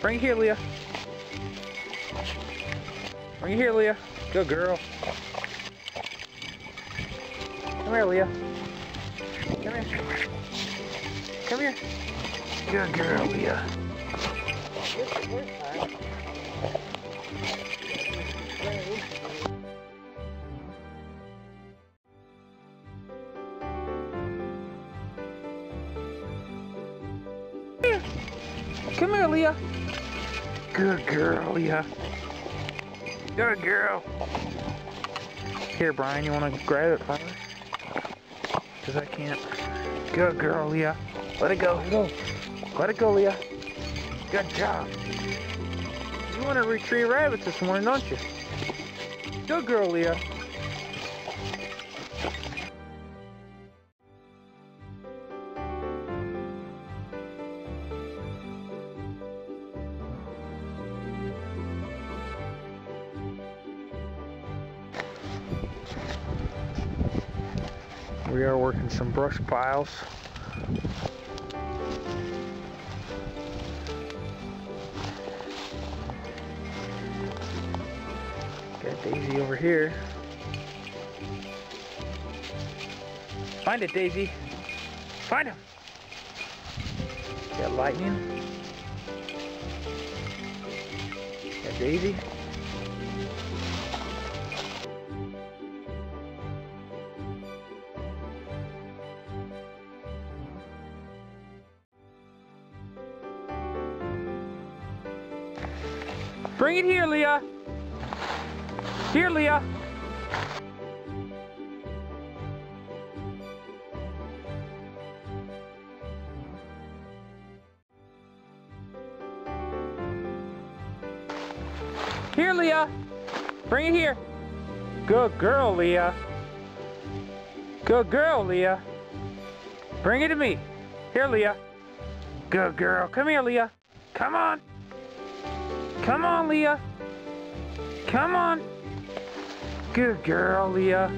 Bring it here, Leah. Bring it here, Leah. Good girl. Come here, Leah. Come here. Come here. Good girl, Leah. Come here, Leah. Good girl, Leah. Good girl. Here, Brian, you want to grab it for me? Because I can't. Good girl, Leah. Let it go. Go. Let it go, Leah. Good job. You want to retrieve rabbits this morning, don't you? Good girl, Leah. We are working some brush piles. Got Daisy over here. Find it, Daisy. Find him. Got lightning. Got Daisy. Bring it here, Leah. Here, Leah. Here, Leah. Bring it here. Good girl, Leah. Good girl, Leah. Bring it to me. Here, Leah. Good girl. Come here, Leah. Come on. Come on, Leah. Come on. Good girl, Leah.